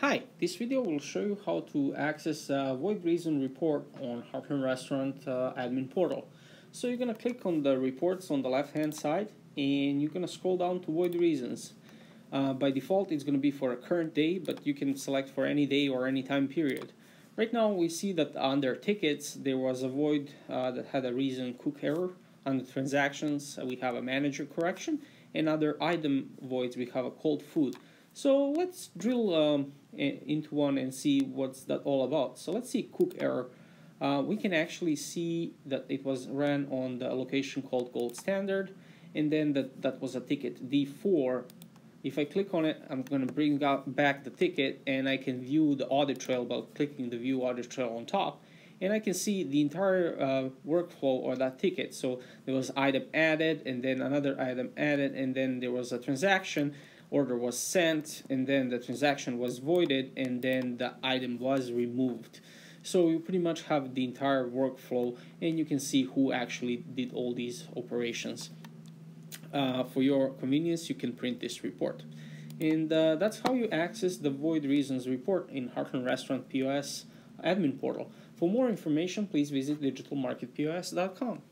Hi, this video will show you how to access a void reason report on Heartland Restaurant uh, admin portal. So you're going to click on the reports on the left hand side and you're going to scroll down to void reasons. Uh, by default it's going to be for a current day but you can select for any day or any time period. Right now we see that under tickets there was a void uh, that had a reason cook error. Under transactions we have a manager correction and other item voids we have a cold food. So let's drill um, into one and see what's that all about. So let's see cook error. Uh, we can actually see that it was ran on the location called gold standard and then that, that was a ticket D4. If I click on it, I'm going to bring out back the ticket and I can view the audit trail by clicking the view audit trail on top and I can see the entire uh, workflow or that ticket. So there was item added and then another item added and then there was a transaction order was sent and then the transaction was voided and then the item was removed. So you pretty much have the entire workflow and you can see who actually did all these operations. Uh, for your convenience you can print this report. And uh, that's how you access the void reasons report in Heartland Restaurant POS admin portal. For more information please visit digitalmarketpos.com